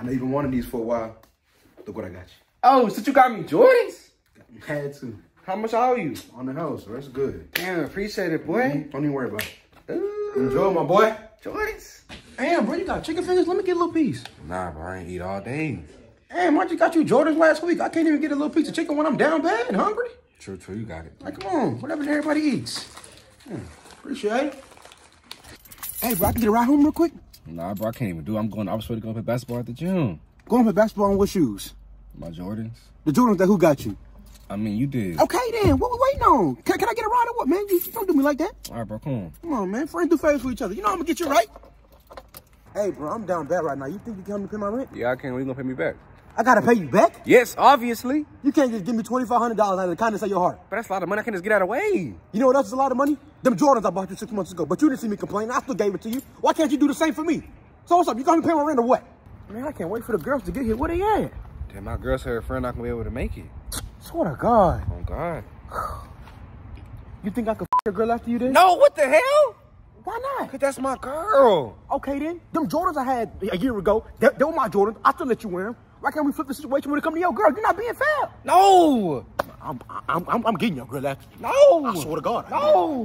I know you've been wanting these for a while. Look what I got you. Oh, since you got me Jordans? Had to. How much I owe you? On the house, so that's good. Damn, appreciate it, boy. Don't even worry about it. Ooh, Enjoy, my boy. Jordans. Damn, bro, you got chicken fingers? Let me get a little piece. Nah, bro, I ain't eat all day. Damn, I just got you Jordans last week. I can't even get a little piece of chicken when I'm down bad and hungry. True, true, you got it. Like, come on, whatever everybody eats. Hmm, appreciate it. Hey, bro, I can get a ride home real quick? Nah, bro, I can't even do it. I'm going, I was supposed to go play basketball at the gym. Going play basketball on what shoes? My Jordans. The Jordans that who got you? I mean, you did. Okay, then. What we waiting on? Can, can I get a ride or what, man? You, you don't do me like that. All right, bro, come on. Come on, man. Friends do favors for each other. You know I'm gonna get you right. Hey, bro, I'm down bad right now. You think you can help me pay my rent? Yeah, I can. When you gonna pay me back? I gotta pay you back? Yes, obviously. You can't just give me $2,500 out of the kindness of your heart. But that's a lot of money. I can just get out of the way. You know what else is a lot of money? Them Jordans I bought you six months ago. But you didn't see me complain. I still gave it to you. Why can't you do the same for me? So what's up? You gonna pay my rent or what? Man, I can't wait for the girls to get here. Where they at? Damn, my girls said her friend not gonna be able to make it. Swear to God. Oh, God. You think I could f your girl after you did? No, what the hell? Why not? Cause that's my girl. Okay then. Them Jordans I had a year ago, they, they were my Jordans. I still let you wear them. Why can't we flip the situation when it come to your girl? You're not being fair. No. I'm, I'm, I'm, I'm getting your girl after. No. I swear to God. No.